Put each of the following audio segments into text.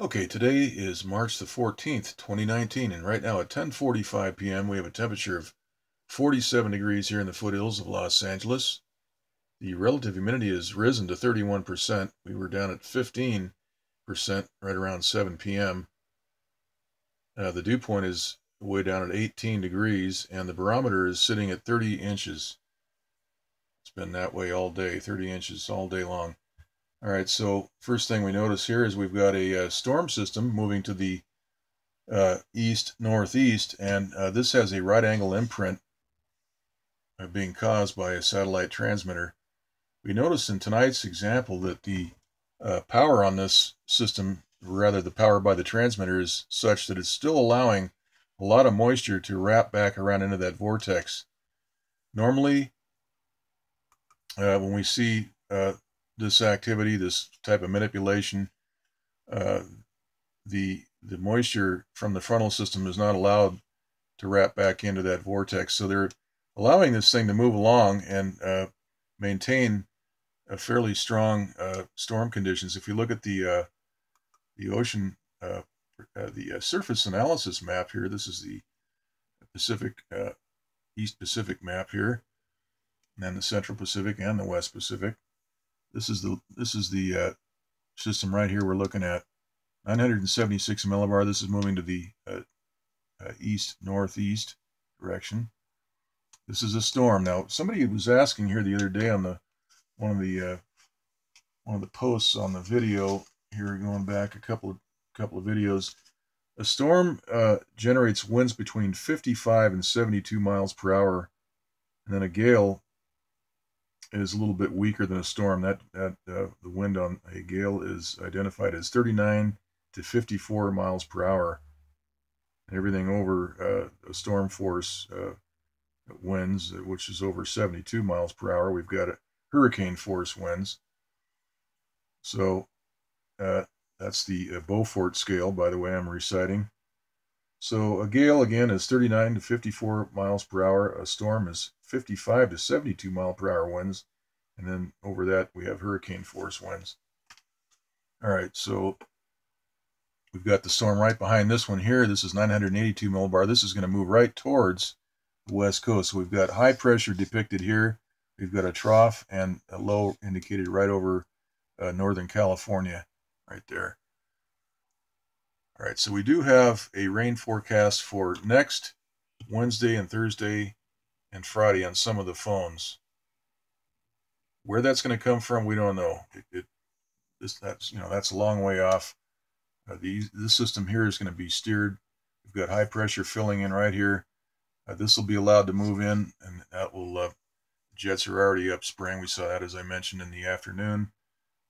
Okay, today is March the 14th, 2019, and right now at 10:45 p.m. we have a temperature of 47 degrees here in the foothills of Los Angeles. The relative humidity has risen to 31%. We were down at 15% right around 7 p.m. Uh, the dew point is way down at 18 degrees, and the barometer is sitting at 30 inches. It's been that way all day, 30 inches all day long. All right, so first thing we notice here is we've got a, a uh, storm system moving to the uh, east northeast, and uh, this has a right angle imprint uh, being caused by a satellite transmitter. We noticed in tonight's example that the uh, power on this system, rather the power by the transmitter, is such that it's still allowing a lot of moisture to wrap back around into that vortex. Normally, uh, when we see this activity, this type of manipulation, uh, the the moisture from the frontal system is not allowed to wrap back into that vortex. So they're allowing this thing to move along and uh, maintain a fairly strong uh, storm conditions. If you look at the uh, the ocean, uh, uh, the surface analysis map here, this is the Pacific East Pacific map here, and then the Central Pacific and the West Pacific. This is the this is the uh, system right here we're looking at. 976 millibar. This is moving to the uh, uh, east northeast direction. This is a storm. Now somebody was asking here the other day on the one of the uh, one of the posts on the video here going back a couple of couple of videos. A storm uh, generates winds between 55 and 72 miles per hour, and then a gale is a little bit weaker than a storm. That that uh, the wind on a gale is identified as 39 to 54 miles per hour. Everything over uh, a storm force uh, winds, which is over 72 miles per hour, we've got a hurricane force winds. So uh, that's the uh, Beaufort scale, by the way, I'm reciting. So a gale again is 39 to 54 miles per hour. A storm is 55 to 72 mile per hour winds. And then over that, we have hurricane force winds. All right, so we've got the storm right behind this one here. This is 982 millibar. This is going to move right towards the west coast. So we've got high pressure depicted here. We've got a trough and a low indicated right over uh, Northern California right there. All right, so we do have a rain forecast for next Wednesday and Thursday and Friday on some of the phones. Where that's going to come from, we don't know. It, it this that's you know that's a long way off. Uh, this system here is going to be steered. We've got high pressure filling in right here. Uh, this will be allowed to move in, and that will. Uh, jets are already up spring. We saw that as I mentioned in the afternoon,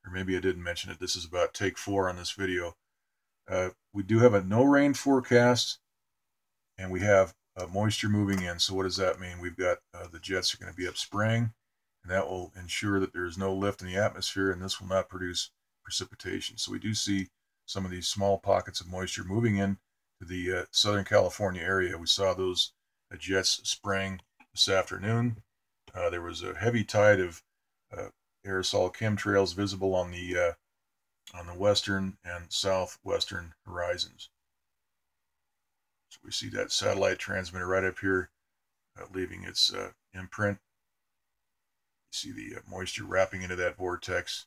or maybe I didn't mention it. This is about take four on this video. Uh, we do have a no rain forecast, and we have uh, moisture moving in. So what does that mean? We've got uh, the jets are going to be upspring, and that will ensure that there is no lift in the atmosphere, and this will not produce precipitation. So we do see some of these small pockets of moisture moving in to the uh, Southern California area. We saw those uh, jets spraying this afternoon. There was a heavy tide of aerosol chemtrails visible on the on the western and southwestern horizons. So we see that satellite transmitter right up here, uh, leaving its uh, imprint. You see the uh, moisture wrapping into that vortex.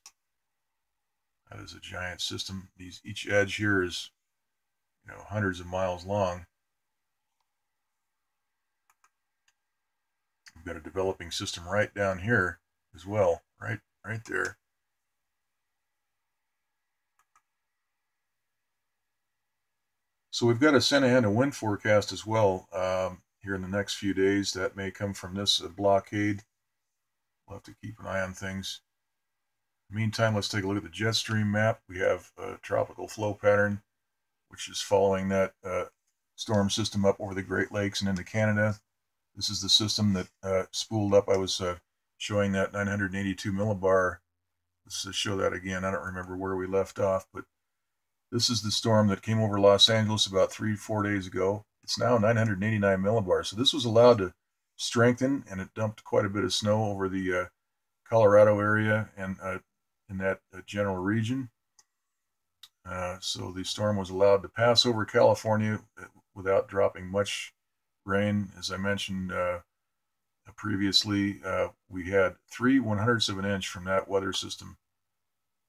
That is a giant system. These each edge here is, you know, hundreds of miles long. We've got a developing system right down here as well, right, right there. So we've got a Santa Ana wind forecast as well um, here in the next few days. That may come from this uh, blockade. We'll have to keep an eye on things. Meantime, let's take a look at the jet stream map. We have a tropical flow pattern, which is following that uh, storm system up over the Great Lakes and into Canada. This is the system that uh, spooled up. I was uh, showing that 982 millibar. Let's just show that again. I don't remember where we left off, but this is the storm that came over Los Angeles about three, four days ago. It's now 989 millibars. So this was allowed to strengthen, and it dumped quite a bit of snow over the uh, Colorado area and uh, in that uh, general region. Uh, so the storm was allowed to pass over California uh, without dropping much rain. As I mentioned uh, previously, we had three one hundredths of an inch from that weather system,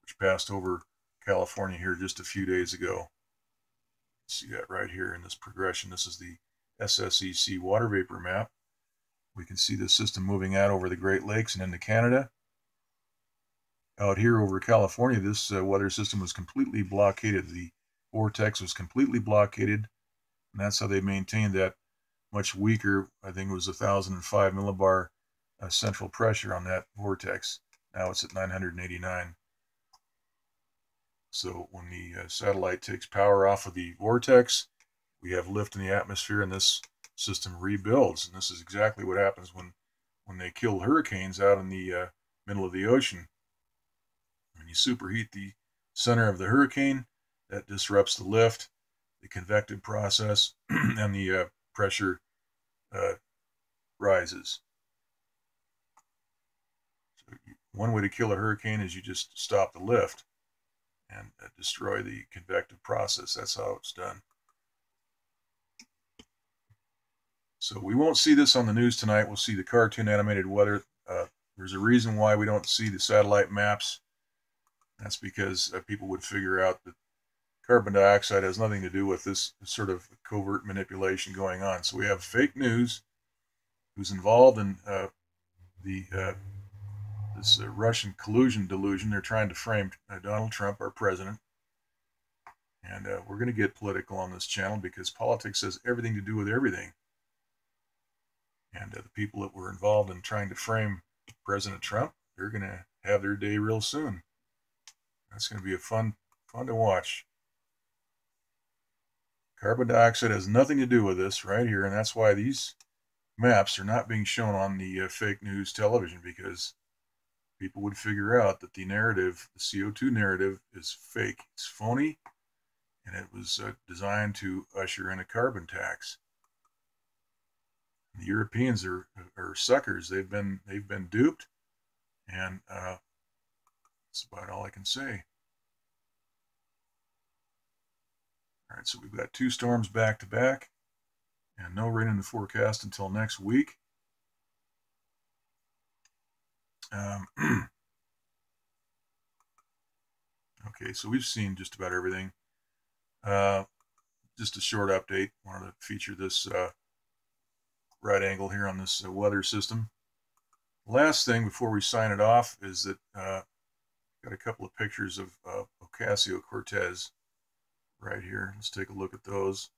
which passed over California here just a few days ago. See that right here in this progression. This is the SSEC water vapor map. We can see the system moving out over the Great Lakes and into Canada out here over California, this uh, weather system was completely blockaded. The vortex was completely blockaded, and that's how they maintained that much weaker, I think it was 1,005 millibar uh, central pressure on that vortex. Now it's at 989. So when the uh, satellite takes power off of the vortex, we have lift in the atmosphere and this system rebuilds. And this is exactly what happens when, when they kill hurricanes out in the uh, middle of the ocean. When you superheat the center of the hurricane, that disrupts the lift, the convective process, and the uh, pressure uh, rises. So one way to kill a hurricane is you just stop the lift and uh, destroy the convective process. That's how it's done. So we won't see this on the news tonight. We'll see the cartoon animated weather. Uh, there's a reason why we don't see the satellite maps that's because uh, people would figure out that carbon dioxide has nothing to do with this sort of covert manipulation going on. So we have fake news who's involved in uh, the uh, this uh, Russian collusion delusion. They're trying to frame uh, Donald Trump, our president. And uh, we're going to get political on this channel because politics has everything to do with everything. And the people that were involved in trying to frame President Trump, they're going to have their day real soon. That's going to be a fun, fun to watch. Carbon dioxide has nothing to do with this right here, and that's why these maps are not being shown on the uh, fake news television because people would figure out that the narrative, the CO2 narrative, is fake. It's phony, and it was uh, designed to usher in a carbon tax. The Europeans are, are suckers. They've been they've been duped, and uh, that's about all I can say. All right, so we've got two storms back to back and no rain in the forecast until next week. Um, okay, so we've seen just about everything. Uh, just a short update. Wanted to feature this uh, right angle here on this uh, weather system. Last thing before we sign it off is that uh, Got a couple of pictures of uh, Ocasio-Cortez right here. Let's take a look at those.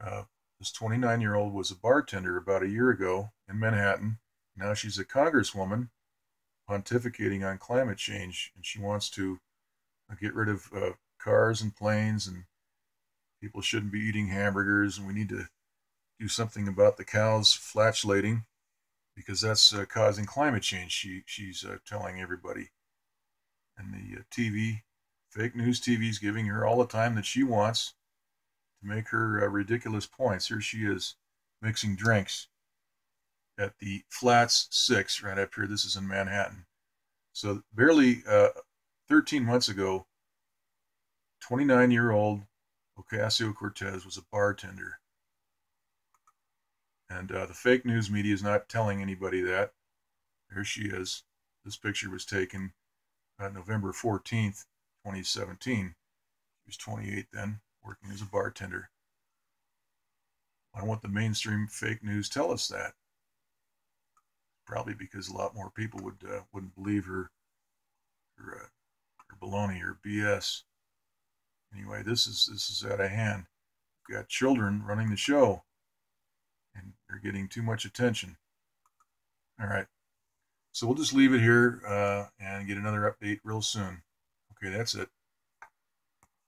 Uh, this 29-year-old was a bartender about a year ago in Manhattan. Now she's a congresswoman pontificating on climate change, and she wants to uh, get rid of uh, cars and planes, and people shouldn't be eating hamburgers, and we need to do something about the cows flatulating because that's uh, causing climate change. She she's uh, telling everybody and the uh, TV, fake news TV is giving her all the time that she wants to make her uh, ridiculous points. Here she is mixing drinks at the Flats Fix right up here. This is in Manhattan. So barely uh, 13 months ago, 29-year-old Ocasio-Cortez was a bartender. And uh, the fake news media is not telling anybody that. There she is. This picture was taken uh, November 14th, 2017. He was 28 then, working as a bartender. Why won't the mainstream fake news tell us that? Probably because a lot more people would uh, wouldn't believe her her, uh, her baloney or BS. Anyway, this is this is out of hand. We've got children running the show, and they're getting too much attention. All right. So we'll just leave it here uh, and get another update real soon. Okay, that's it.